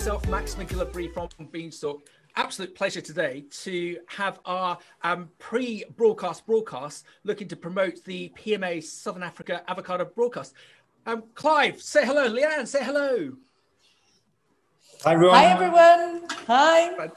myself, Max MacGillivray from Beanstalk. Absolute pleasure today to have our um, pre-broadcast broadcast looking to promote the PMA Southern Africa Avocado broadcast. Um, Clive, say hello. Lianne, say hello. Hi, everyone. Hi, everyone. Hi.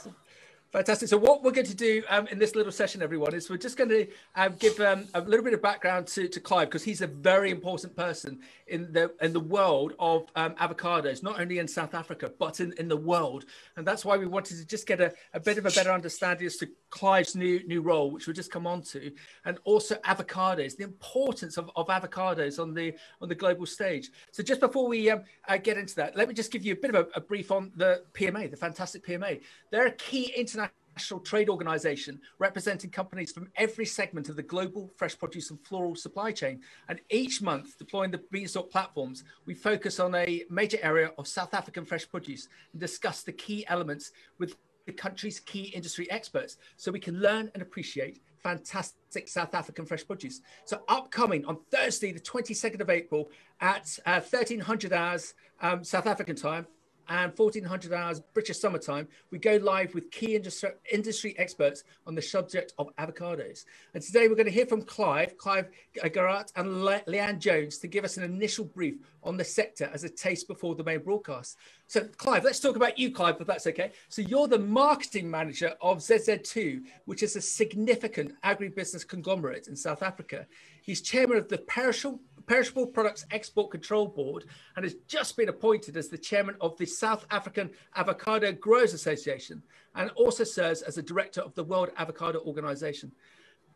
Fantastic. So what we're going to do um, in this little session, everyone, is we're just going to um, give um, a little bit of background to, to Clive because he's a very important person in the in the world of um, avocados, not only in South Africa but in, in the world. And that's why we wanted to just get a, a bit of a better understanding as to Clive's new new role, which we'll just come on to, and also avocados, the importance of, of avocados on the on the global stage. So just before we um, uh, get into that, let me just give you a bit of a, a brief on the PMA, the fantastic PMA. They're a key international international trade organization representing companies from every segment of the global fresh produce and floral supply chain. And each month, deploying the Beanstalk platforms, we focus on a major area of South African fresh produce and discuss the key elements with the country's key industry experts so we can learn and appreciate fantastic South African fresh produce. So upcoming on Thursday, the 22nd of April at uh, 1300 hours um, South African time, and 1400 hours British summertime, we go live with key industry, experts on the subject of avocados. And today we're going to hear from Clive, Clive Garrett, and Le- Lianne Jones to give us an initial brief on the sector as a taste before the main broadcast. So, Clive, let's talk about you, Clive, if that's okay. So, you're the marketing manager of ZZ2, which is a significant agribusiness conglomerate in South Africa. He's chairman of the Perishable Perishable Products Export Control Board and has just been appointed as the chairman of the South African Avocado Growers Association and also serves as a director of the World Avocado Organization.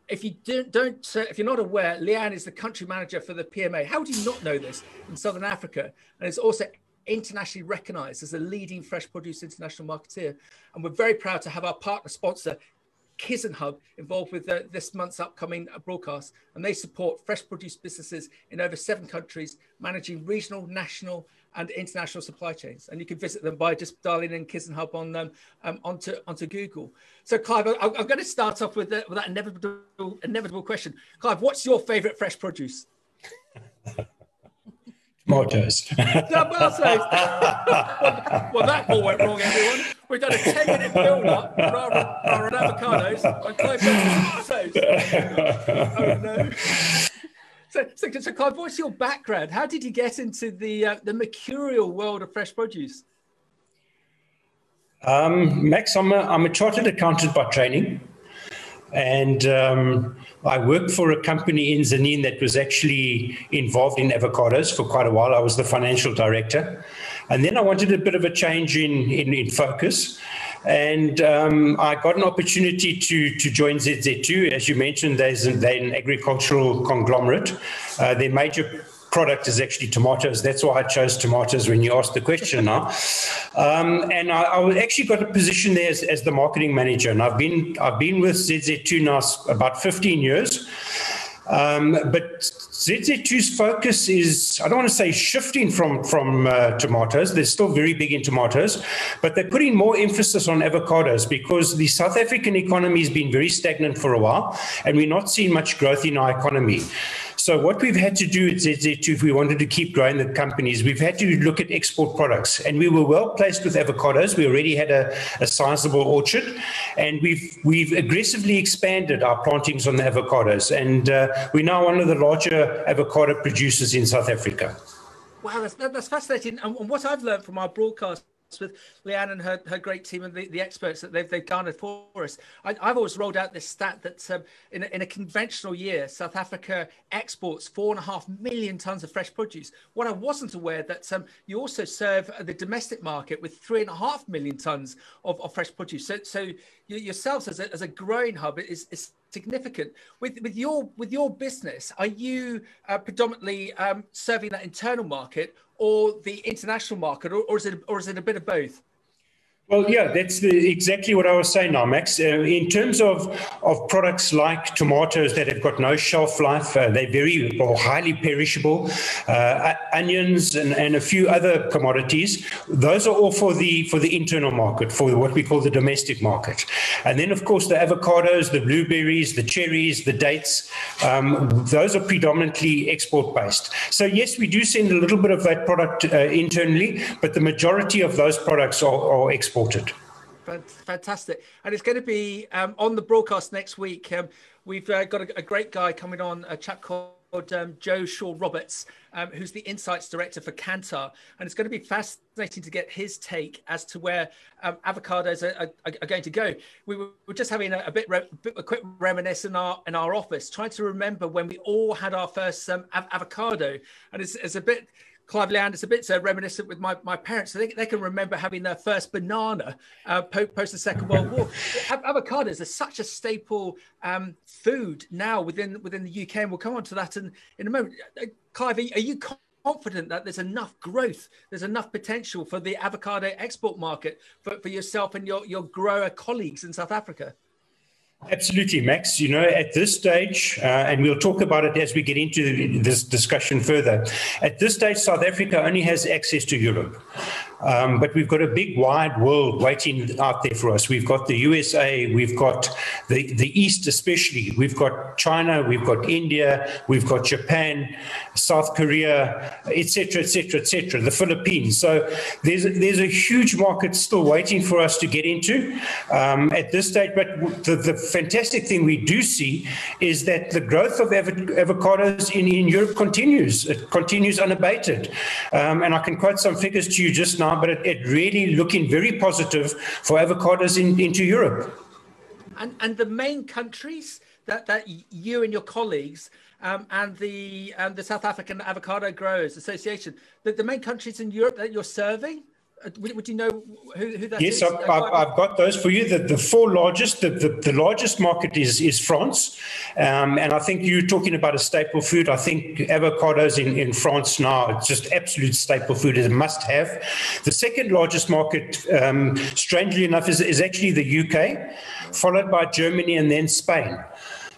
If you don't, don't uh, if you're not aware, Lianne is the country manager for the PMA. How do you not know this in Southern Africa? And it's also internationally recognized as a leading fresh produce international marketeer. And we're very proud to have our partner sponsor, Hub involved with the, this month's upcoming broadcast, and they support fresh produce businesses in over seven countries, managing regional, national, and international supply chains. And you can visit them by just dialing in Hub on um, um, onto onto Google. So, Clive, I, am going to start off with, the, with that inevitable inevitable question. Clive, what's your favourite fresh produce? Tomatoes. well, that all went wrong, everyone. We've done a 10 minute build up for our, avocados and Clive oh, no. So, so, so, Clive, what's your background? How did you get into the uh, the mercurial world of fresh produce? Um, Max, I'm a, I'm a chartered accountant by training. And um, I worked for a company in Tzaneen that was actually involved in avocados for quite a while. I was the financial director. And then I wanted a bit of a change in, in, in focus. And um, I got an opportunity to, to join ZZ2. As you mentioned, they're an agricultural conglomerate. Uh, their major product is actually tomatoes. That's why I chose tomatoes when you asked the question now. Um, and I, I, actually got a position there as, as, the marketing manager. And I've been I've been with ZZ2 now about 15 years. Um, but ZZ2's focus is, I don't want to say shifting from, from uh, tomatoes. They're still very big in tomatoes, but they're putting more emphasis on avocados because the South African economy has been very stagnant for a while, and we're not seeing much growth in our economy. So what we've had to do ZZ2, if we wanted to keep growing the companies, we've had to look at export products. And we were well placed with avocados. We already had a, a sizable orchard, and we've we've aggressively expanded our plantings on the avocados. And uh, we're now one of the larger avocado producers in South Africa. Wow, that's, that's fascinating. And what I've learned from our broadcast with Lianne and her, her great team and the, the experts that they've, they've garnered for us. I, have always rolled out this stat that um, in, a, in a conventional year, South Africa exports four and a half million tons of fresh produce. What I wasn't aware that um, you also serve the domestic market with three and a half million tons of, of fresh produce. So, so yourselves as a, as a growing hub is, is significant. With with your with your business, are you uh, predominantly um, serving that internal market or the international market, or, or is it or is it a bit of both? Well, yeah, that's the, exactly what I was saying now, Max. Uh, in terms of, of products like tomatoes that have got no shelf life, uh, they're very or highly perishable, uh, onions and, and a few other commodities, those are all for the for the internal market, for what we call the domestic market. And then, of course, the avocados, the blueberries, the cherries, the dates, um, those are predominantly export based. So, yes, we do send a little bit of that product uh, internally, but the majority of those products are, are export exported. Fantastic. And it's going to be um, on the broadcast next week. Um, we've uh, got a, a, great guy coming on, a chap called um, Joe Shaw Roberts, um, who's the Insights Director for Kantar. And it's going to be fascinating to get his take as to where um, avocados are, are, are, going to go. We were, just having a, a bit, re- a quick reminisce in our, in our office, trying to remember when we all had our first um, av- avocado. And it's, it's a bit Clive Leander's a bit so reminiscent with my, my parents. So they, they can remember having their first banana uh, post the Second World War. Avocados are such a staple um, food now within within the UK, and we'll come on to that in, in a moment. Uh, Clive, are you confident that there's enough growth, there's enough potential for the avocado export market for, for yourself and your, your grower colleagues in South Africa? Absolutely, Max. You know, at this stage, uh, and we'll talk about it as we get into this discussion further. At this stage, South Africa only has access to Europe. Um, but we've got a big, wide world waiting out there for us. We've got the USA, we've got the, the East, especially. We've got China, we've got India, we've got Japan, South Korea, etc., etc., etc., the Philippines. So there's a, there's a huge market still waiting for us to get into um, at this stage. But the, the fantastic thing we do see is that the growth of avocados in, in Europe continues. It continues unabated. Um, and I can quote some figures to you just now now, but it, it really looking very positive for avocados in, into Europe. And, and the main countries that, that you and your colleagues um, and the um, the South African Avocado Growers Association, the, the main countries in Europe that you're serving, uh, would, you know who, who that yes, is? I've, I've, I've, got those for you. The, the four largest, the, the, the largest market is, is France. Um, and I think you're talking about a staple food. I think avocados in, in France now, it's just absolute staple food. It's a must have. The second largest market, um, strangely enough, is, is actually the UK, followed by Germany and then Spain.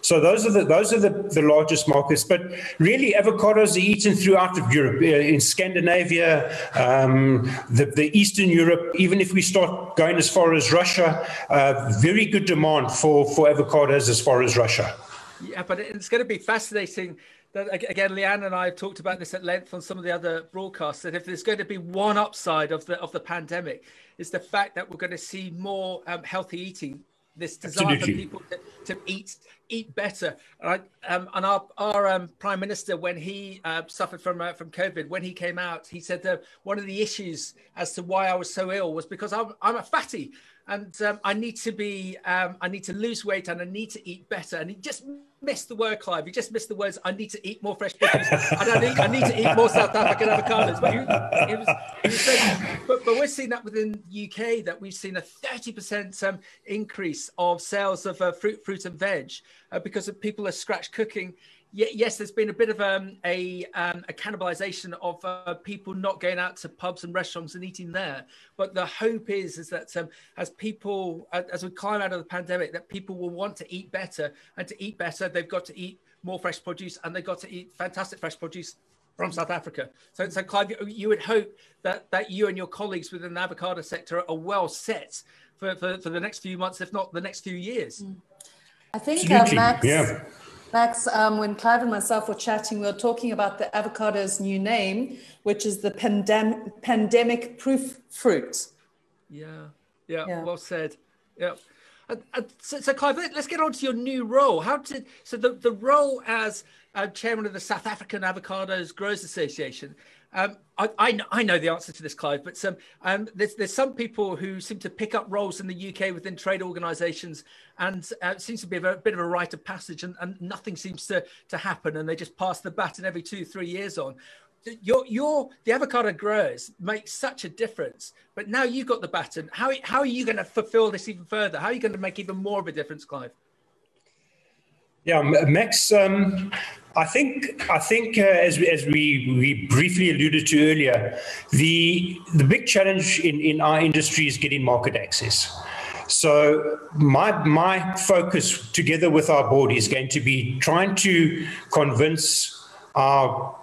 So those are the those are the, the largest markets. But really, avocados are eaten throughout of Europe, uh, in Scandinavia, um, the, the Eastern Europe. Even if we start going as far as Russia, uh, very good demand for for avocados as far as Russia. Yeah, but it's going to be fascinating. That, again, Lianne and I have talked about this at length on some of the other broadcasts. That if there's going to be one upside of the of the pandemic, is the fact that we're going to see more um, healthy eating this desire Absolutely. for people to, to, eat eat better. Right? Um, and our our um, prime minister, when he uh, suffered from uh, from COVID, when he came out, he said that one of the issues as to why I was so ill was because I'm I'm a fatty and um, I need to be um, I need to lose weight and I need to eat better. And he just missed the word, Clive. You just missed the words. I need to eat more fresh and I need, I need to eat more South African avocados. But, he, he was, he was but, but we're seeing that within the UK that we've seen a 30% um, increase of sales of uh, fruit, fruit and veg uh, because of people are scratch cooking yes, there's been a bit of um, a, um, a cannibalization of uh, people not going out to pubs and restaurants and eating there. But the hope is is that um, as people as we climb out of the pandemic, that people will want to eat better, and to eat better, they've got to eat more fresh produce, and they've got to eat fantastic fresh produce from South Africa. So, so Clive, you would hope that that you and your colleagues within the avocado sector are well set for, for, for the next few months, if not the next few years. Mm. I think uh, Max. Yeah Max, um, when Clive and myself were chatting, we were talking about the avocado's new name, which is the pandem- pandemic proof fruit. Yeah, yeah, yeah. well said. Yeah. Uh, uh, so, so, Clive, let's get on to your new role. How did so the, the role as uh, chairman of the South African Avocados Growers Association? Um, I, I, know, I, know the answer to this, Clive, but some, um, there's, there's some people who seem to pick up roles in the UK within trade organisations, and uh, it seems to be a, bit of a rite of passage, and, and, nothing seems to, to happen, and they just pass the baton every two, three years on. Your, your, the avocado growers make such a difference, but now you've got the baton. How, how are you going to fulfil this even further? How are you going to make even more of a difference, Clive? Yeah, Max. Um, I think I think uh, as as we we briefly alluded to earlier, the the big challenge in in our industry is getting market access. So my my focus together with our board is going to be trying to convince our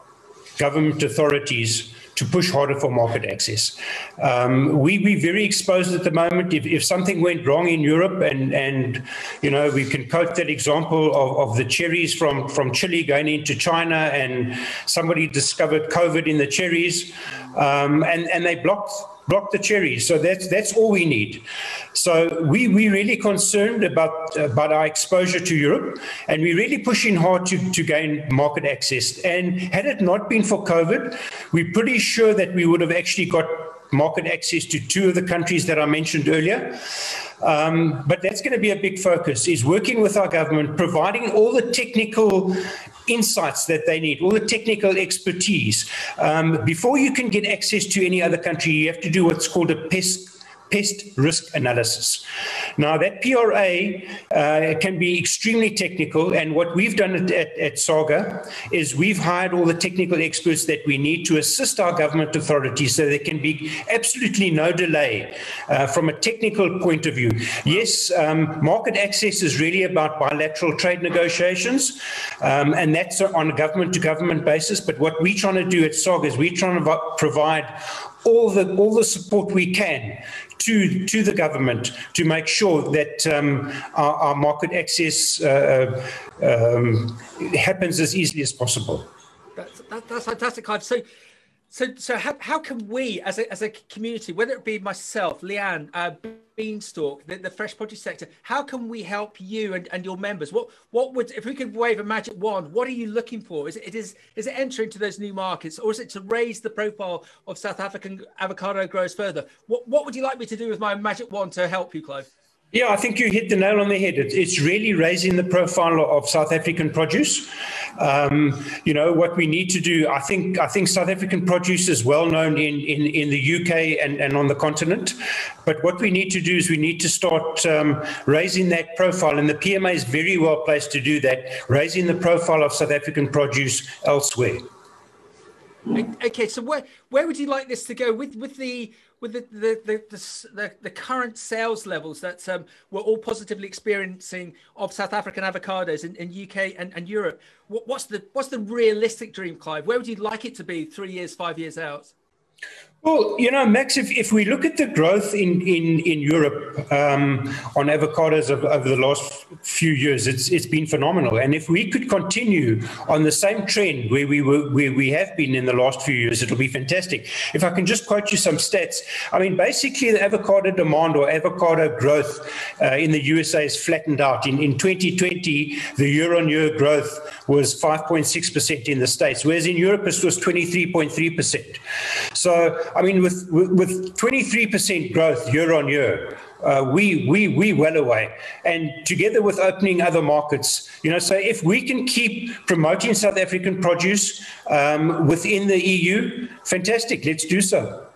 government authorities to push harder for market access. Um, we, we're very exposed at the moment. If, if something went wrong in Europe, and, and you know, we can quote that example of, of the cherries from, from Chile going into China, and somebody discovered COVID in the cherries, um, and, and they blocked block the cherries. So that's that's all we need. So we we really concerned about about our exposure to Europe, and we're really pushing hard to to gain market access. And had it not been for COVID, we're pretty sure that we would have actually got market access to two of the countries that I mentioned earlier. Um, but that's going to be a big focus is working with our government, providing all the technical insights that they need, all the technical expertise. Um, before you can get access to any other country, you have to do what's called a pest pest risk analysis. Now, that PRA uh, can be extremely technical, and what we've done at, at, at, SAAGA is we've hired all the technical experts that we need to assist our government authorities so there can be absolutely no delay uh, from a technical point of view. Yes, um, market access is really about bilateral trade negotiations, um, and that's on a government to government basis. But what we're trying to do at SAAGA is we're trying to provide all the all the support we can to to the government to make sure that um, our, our, market access uh, um, happens as easily as possible. That's, that, that's fantastic. So so, so how, how can we, as a, as a community, whether it be myself, Lianne, uh, Beanstalk, the, the fresh produce sector, how can we help you and, and your members? What what would if we could wave a magic wand? What are you looking for? Is it, it is is it entering into those new markets, or is it to raise the profile of South African avocado growers further? What what would you like me to do with my magic wand to help you, Clive? Yeah, I think you hit the nail on the head. It's really raising the profile of South African produce. Um, you know what we need to do. I think I think South African produce is well known in in, in the UK and, and on the continent. But what we need to do is we need to start um, raising that profile, and the PMA is very well placed to do that, raising the profile of South African produce elsewhere. Okay, so where where would you like this to go with with the with the the the, the, the current sales levels that um, we're all positively experiencing of South African avocados in, in UK and, and Europe, what, what's the what's the realistic dream, Clive? Where would you like it to be three years, five years out? Well, you know, Max, if, if we look at the growth in, in, in Europe um, on avocados over, over, the last few years, it's, it's been phenomenal. And if we could continue on the same trend where we were, where we have been in the last few years, it'll be fantastic. If I can just quote you some stats, I mean, basically the avocado demand or avocado growth uh, in the USA is flattened out. In, in 2020, the year-on-year growth was 5.6% in the States, whereas in Europe it was 23.3%. So I mean, with with 23% growth year on year, uh, we we we well away. And together with opening other markets, you know, so if we can keep promoting South African produce um, within the EU, fantastic. Let's do so.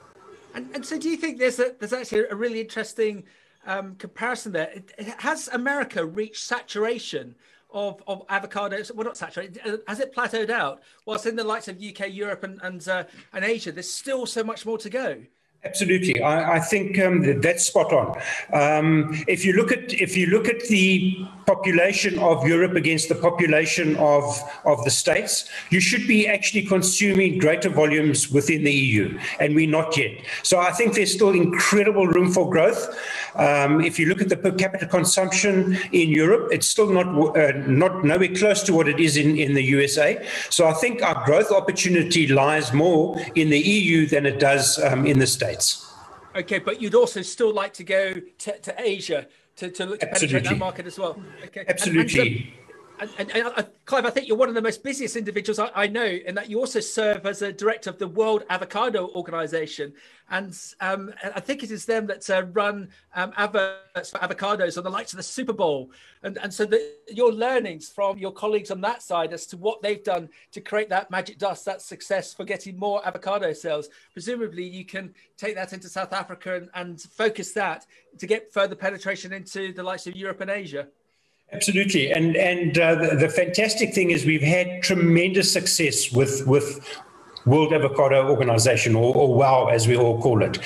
And, and so, do you think there's a, there's actually a really interesting um, comparison there? Has America reached saturation? Of, of avocados, well, not saturated, uh, has it plateaued out? Whilst in the likes of UK, Europe, and and, uh, and Asia, there's still so much more to go. Absolutely, I, I think um, that's spot on. Um, if you look at if you look at the population of Europe against the population of of the states, you should be actually consuming greater volumes within the EU, and we're not yet. So I think there's still incredible room for growth. Um, if you look at the per capita consumption in Europe, it's still not uh, not nowhere close to what it is in in the USA. So I think our growth opportunity lies more in the EU than it does um, in the states. Okay, but you'd also still like to go to, to Asia to, to look to Absolutely. penetrate that market as well. Okay. Absolutely. And, and so, and, and, and uh, Clive, I think you're one of the most busiest individuals I, I, know, in that you also serve as a director of the World Avocado Organization. And um, I think it is them that uh, run um, adverts for avocados on the likes of the Super Bowl. And, and so the, your learnings from your colleagues on that side as to what they've done to create that magic dust, that success for getting more avocado sales, presumably you can take that into South Africa and, and focus that to get further penetration into the likes of Europe and Asia. Absolutely, and and uh, the, the, fantastic thing is we've had tremendous success with with World Avocado Organization, or, or, WOW as we all call it.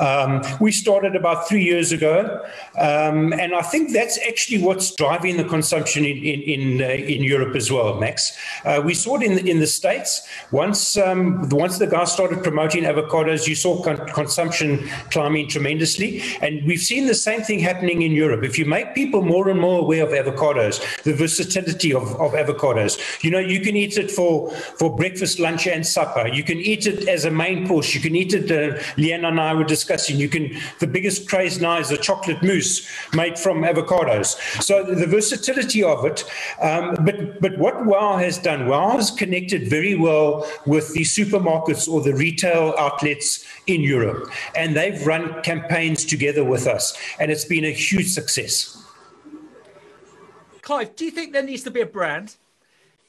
Um, we started about three years ago, um, and I think that's actually what's driving the consumption in in in, uh, in Europe as well, Max. Uh, we saw it in the, in the states once um, once the guys started promoting avocados, you saw con- consumption climbing tremendously, and we've seen the same thing happening in Europe. If you make people more and more aware of avocados, the versatility of, of avocados, you know, you can eat it for for breakfast, lunch, and supper supper. You can eat it as a main course. You can eat it. Uh, Lianne and I were discussing. You can. The biggest craze now is a chocolate mousse made from avocados. So the versatility of it. Um, but but what Wow has done, Wow has connected very well with the supermarkets or the retail outlets in Europe, and they've run campaigns together with us, and it's been a huge success. Clive, do you think there needs to be a brand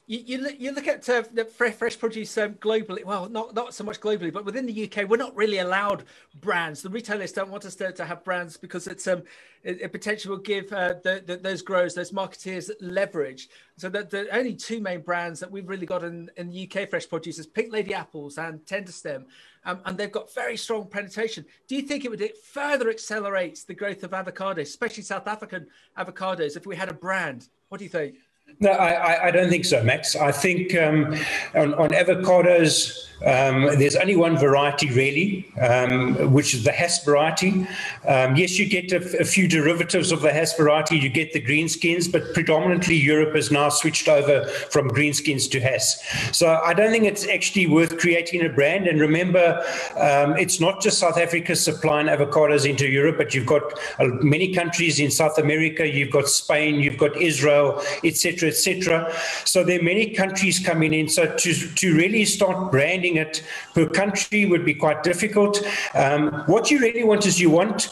you, you, look, you look at uh, the fresh, fresh produce um, globally. Well, not not so much globally, but within the UK, we're not really allowed brands. The retailers don't want us to, to have brands because it's um it, it potentially will give uh, the, the, those growers, those marketeers leverage. So that the only two main brands that we've really got in, in the UK fresh produce is Pink Lady apples and Tender Stem, um, and they've got very strong penetration. Do you think it would it further accelerate the growth of avocados, especially South African avocados, if we had a brand? What do you think? No, I, I don't think so, Max. I think um, on, on, avocados, um, there's only one variety really, um, which is the Hass variety. Um, yes, you get a, a, few derivatives of the Hass variety. You get the greenskins, but predominantly Europe has now switched over from greenskins to Hass. So I don't think it's actually worth creating a brand. And remember, um, it's not just South Africa supplying avocados into Europe, but you've got uh, many countries in South America. You've got Spain, you've got Israel, etc., etc. So there are many countries coming in. So to to really start branding it per country would be quite difficult. Um, what you really want is you want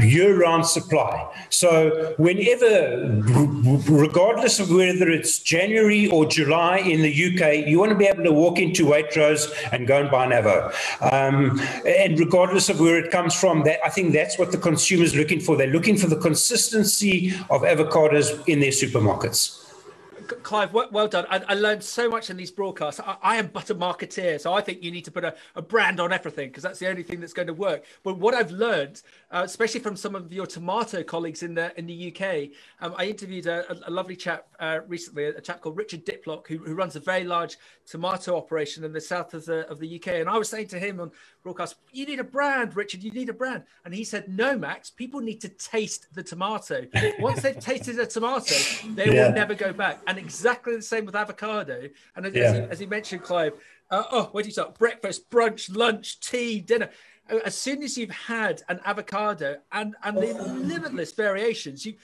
year-round supply. So whenever, regardless of whether it's January or July in the UK, you want to be able to walk into Waitrose and go and buy an avo. Um, and regardless of where it comes from, that I think that's what the consumer is looking for. They're looking for the consistency of avocados in their supermarkets. Clive, well, well done. I, I, learned so much in these broadcasts. I, I, am but a marketeer, so I think you need to put a, a brand on everything because that's the only thing that's going to work. But what I've learned, uh, especially from some of your tomato colleagues in the in the UK, um, I interviewed a, a, lovely chap uh, recently, a, chap called Richard Diplock, who, who, runs a very large tomato operation in the south of the of the UK. And I was saying to him on broadcast, "You need a brand, Richard. You need a brand." And he said, "No, Max. People need to taste the tomato. Once they've tasted a tomato, they yeah. will never go back." And exactly the same with avocado. And as, yeah. as, he, as he, mentioned, Clive, uh, oh, where do you start? Breakfast, brunch, lunch, tea, dinner. As soon as you've had an avocado and and the limitless variations, you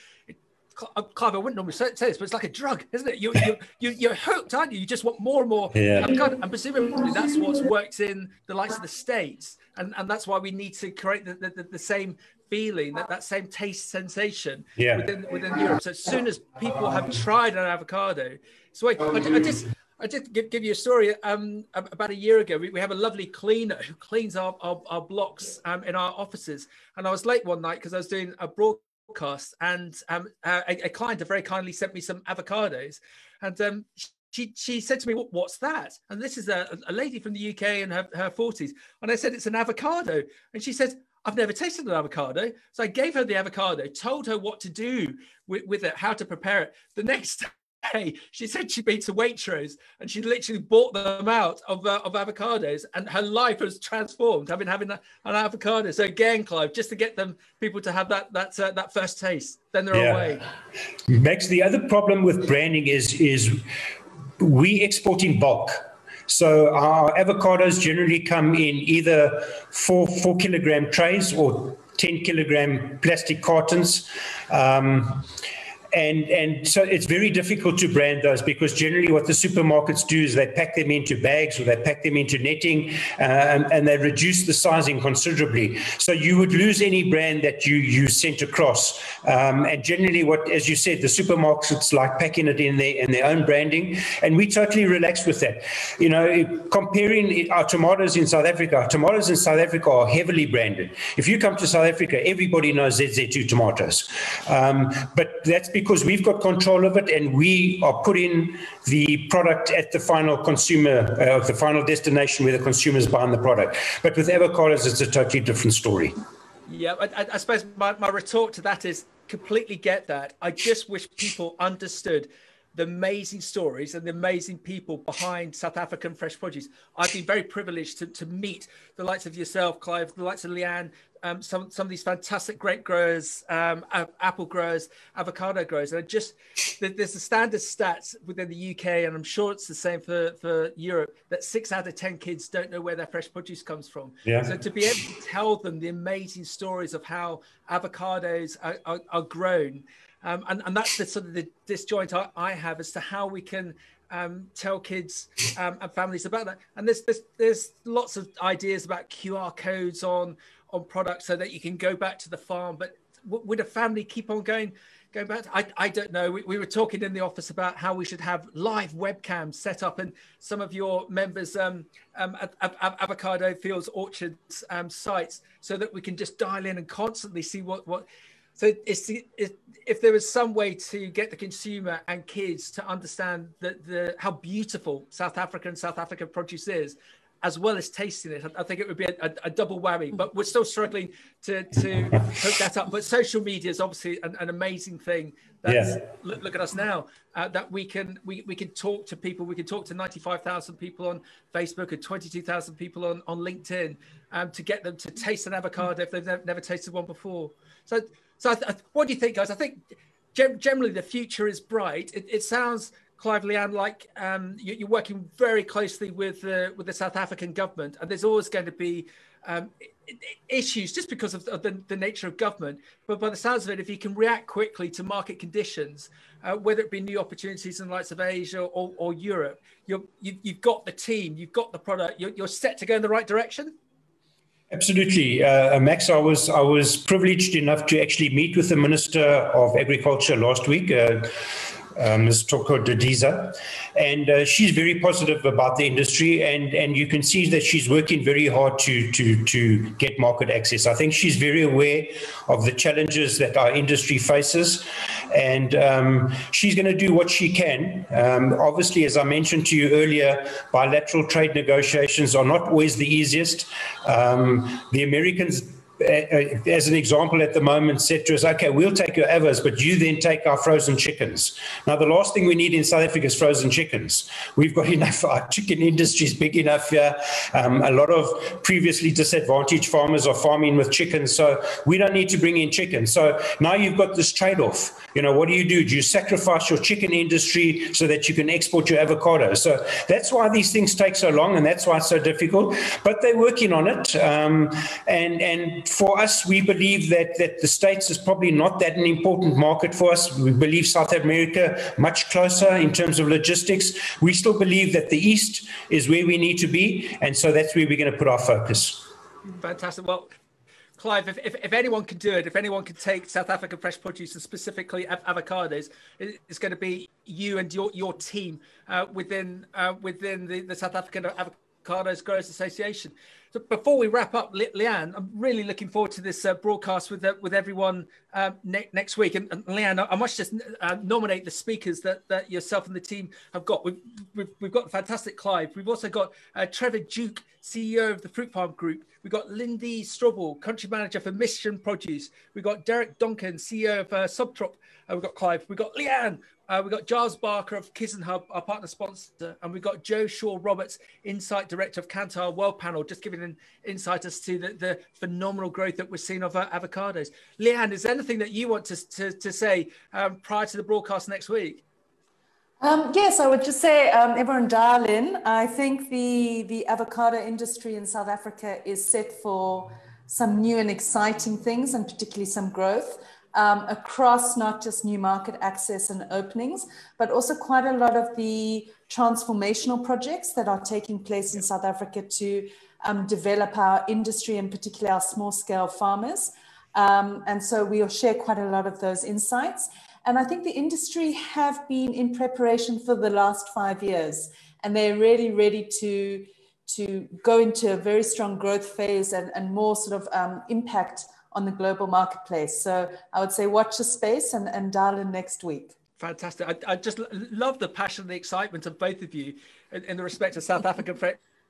uh, Clive, I wouldn't normally say this, but it's like a drug, isn't it? You, you, you, you're hooked, aren't you? You just want more and more. Yeah. And presumably that's what's worked in the likes of the States. And, and that's why we need to create the, the, the same feeling, that, that same taste sensation yeah. within, within Europe. So as soon as people have tried an avocado, so wait, I, I just, I did give, give you a story. Um, about a year ago, we, we have a lovely cleaner who cleans our, our, our blocks um, in our offices. And I was late one night because I was doing a broadcast and um, a, a, client very kindly sent me some avocados, and um, she she said to me, "What's that?" And this is a, a lady from the UK in her her forties, and I said, "It's an avocado," and she said. I've never tasted an avocado. So I gave her the avocado, told her what to do with, with it, how to prepare it. The next day, she said she'd been to Waitrose and she literally bought them out of, uh, of avocados, and her life has transformed having having an avocado. So again, Clive, just to get them people to have that that uh, that first taste, then they're yeah. away. Max, the other problem with branding is is we export in bulk. So our avocados generally come in either four four kilogram trays or 10 kilogram plastic cartons. Um, and and so it's very difficult to brand those because generally what the supermarkets do is they pack them into bags or they pack them into netting uh, and, they reduce the sizing considerably. So you would lose any brand that you you sent across. Um, and generally, what as you said, the supermarkets like packing it in their in their own branding, and we totally relax with that. You know, comparing our tomatoes in South Africa, tomatoes in South Africa are heavily branded. If you come to South Africa, everybody knows ZZ2 tomatoes, um, but that's because because we've got control of it and we are putting the product at the final consumer, uh, the final destination where the consumer is buying the product. But with avocados, it's a totally different story. Yeah, I, I suppose my, my retort to that is completely get that. I just wish people understood the amazing stories and the amazing people behind South African fresh produce. I've been very privileged to, to meet the likes of yourself, Clive, the likes of Lianne, um, some some of these fantastic grape growers, um, apple growers, avocado growers. And just there's the standard stats within the UK, and I'm sure it's the same for for Europe. That six out of ten kids don't know where their fresh produce comes from. Yeah. So to be able to tell them the amazing stories of how avocados are, are, are grown um, and, and that's the sort of the disjoint I, I have as to how we can um, tell kids um, and families about that. And there's, there's there's lots of ideas about QR codes on on products so that you can go back to the farm. But w- would a family keep on going going back? To, I I don't know. We, we were talking in the office about how we should have live webcams set up, and some of your members um, um, at, at, at avocado fields orchards um, sites so that we can just dial in and constantly see what what so it's, if there was some way to get the consumer and kids to understand that the how beautiful South African South African produce is, as well as tasting it, I think it would be a, a, a double whammy. But we're still struggling to to hook that up. But social media is obviously an, an amazing thing. That's, yeah. look, look, at us now. Uh, that we can we, we can talk to people. We can talk to ninety five thousand people on Facebook and twenty two thousand people on on LinkedIn um, to get them to taste an avocado if they've never, never tasted one before. So so, I th- what do you think, guys? I think generally the future is bright. It, it sounds, Clive Lianne, like um, you, are working very closely with uh, with the South African government, and there's always going to be um, issues just because of, the, the, nature of government. But by the sounds of it, if you can react quickly to market conditions, uh, whether it be new opportunities in the likes of Asia or, or Europe, you have you've got the team, you've got the product, you're, you're set to go in the right direction. Absolutely, uh, Max. I was I was privileged enough to actually meet with the Minister of Agriculture last week. Uh, uh, Ms. Thoko Didiza, and uh, she's very positive about the industry, and, and you can see that she's working very hard to, to, to get market access. I think she's very aware of the challenges that our industry faces, and um, she's going to do what she can. Um, obviously, as I mentioned to you earlier, bilateral trade negotiations are not always the easiest. Um, the Americans as an example at the moment, said to us, okay, we'll take your avos, but you then take our frozen chickens. Now, the last thing we need in South Africa is frozen chickens. We've got enough, our chicken industry is big enough here. Um, a lot of previously disadvantaged farmers are farming with chickens, so we don't need to bring in chickens. So now you've got this trade off. You know, what do you do? Do you sacrifice your chicken industry so that you can export your avocado? So that's why these things take so long and that's why it's so difficult. But they're working on it. Um, and, and for us, we believe that, that the States is probably not that an important market for us. We believe South America much closer in terms of logistics. We still believe that the East is where we need to be. And so that's where we're going to put our focus. Fantastic. Well, Clive, if, if, if, anyone can do it, if anyone can take South African fresh produce and specifically avocados, it's going to be you and your your team uh, within uh, within the, the South African Avocados Growers Association. So before we wrap up, Le- Lianne, I'm really looking forward to this uh, broadcast with uh, with everyone um, ne- next week. And, and Lianne, I must just uh, nominate the speakers that, that yourself and the team have got. We've, we've, we've got fantastic Clive. We've also got uh, Trevor Duke, CEO of the Fruit Farm Group. We've got Lindy Strobel, country manager for Mission Produce. We've got Derek Donkin, CEO of uh, Subtrop. Uh, we've got Clive. We've got Lianne, uh, we've got Giles Barker of KisanHub, our partner sponsor, and we've got Joe Shaw Roberts, Insight Director of Kantar World Panel, just giving an insight as to the, the phenomenal growth that we're seeing of uh, avocados. Lianne, is there anything that you want to, to, to say um, prior to the broadcast next week? Um, yes, I would just say, um, everyone dial in. I think the, the avocado industry in South Africa is set for some new and exciting things, and particularly some growth um, across not just new market access and openings, but also quite a lot of the transformational projects that are taking place in South Africa to um, develop our industry and particularly our small scale farmers. Um, and so we'll share quite a lot of those insights. And I think the industry have been in preparation for the last five years, and they're really ready to, to go into a very strong growth phase and, and more sort of um, impact on the global marketplace. So I would say watch the space and, and dial in next week. Fantastic. I, I just love the passion, and the excitement of both of you in, in the respect of South African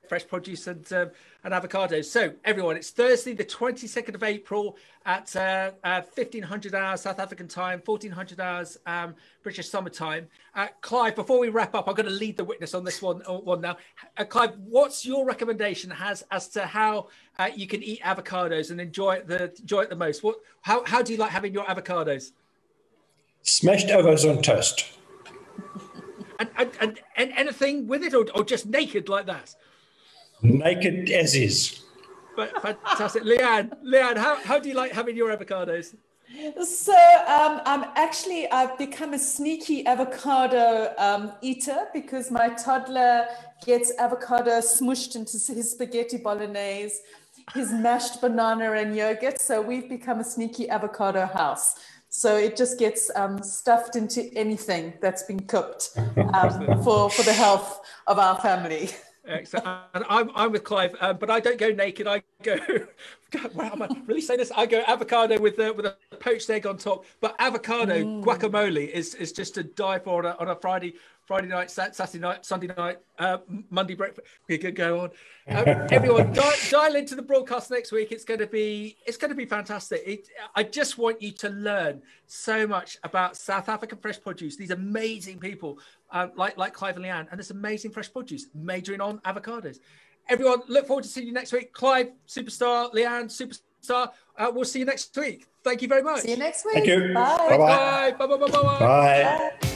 fresh produce and um, and avocados. So everyone, it's Thursday, the 22nd of April at uh, uh, 1500 hours South African time, 1400 hours um, British summer time. Uh, Clive, before we wrap up, I'm going to lead the witness on this one uh, one now. Uh, Clive, what's your recommendation has as to how uh, you can eat avocados and enjoy it the enjoy it the most? What how how do you like having your avocados? Smashed avos on toast. and, and, and, and anything with it, or, or just naked like that? Naked as is. But fantastic, Lianne. Lianne, how, how do you like having your avocados? So um, I'm actually I've become a sneaky avocado um, eater because my toddler gets avocado smushed into his spaghetti bolognese, his mashed banana and yogurt. So we've become a sneaky avocado house. So it just gets um, stuffed into anything that's been cooked um, for for the health of our family. Excellent. And I'm, I'm with Clive, um, but I don't go naked. I go, God, wow, am I really saying this? I go avocado with a, with a poached egg on top. But avocado mm. guacamole is, is just a die for on a, on a Friday Friday night, Saturday night, Sunday night, uh, Monday breakfast. We could go on. Um, everyone, dial, dial, into the broadcast next week. It's going to be it's going to be fantastic. It, I just want you to learn so much about South African fresh produce. These amazing people uh, like like Clive and Lianne, and this amazing fresh produce majoring on avocados. Everyone, look forward to seeing you next week. Clive, superstar. Lianne, superstar. Uh, we'll see you next week. Thank you very much. See you next week. Thank you. Bye. Bye-bye. Bye. Bye. Bye. Bye. Bye. Bye.